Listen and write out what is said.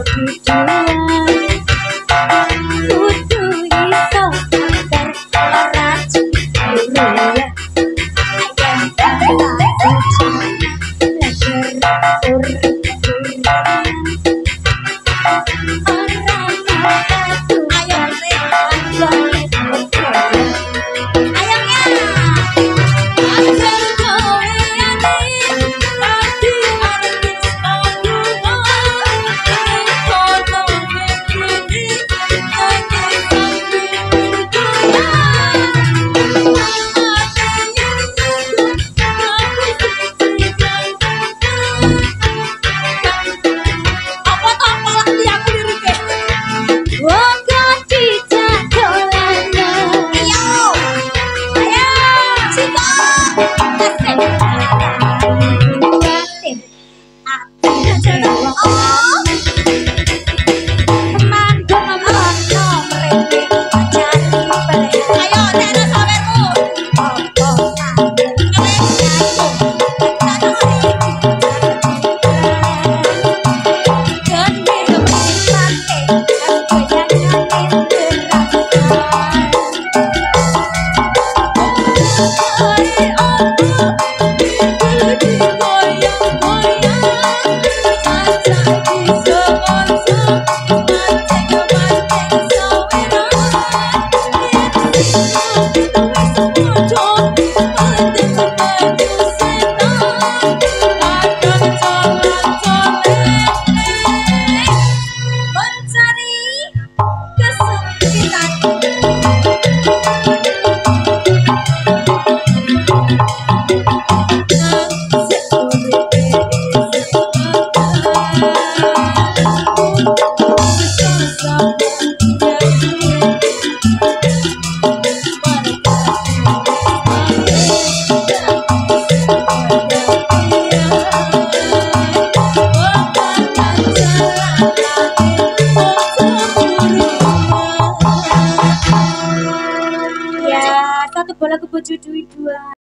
Happy Thank you.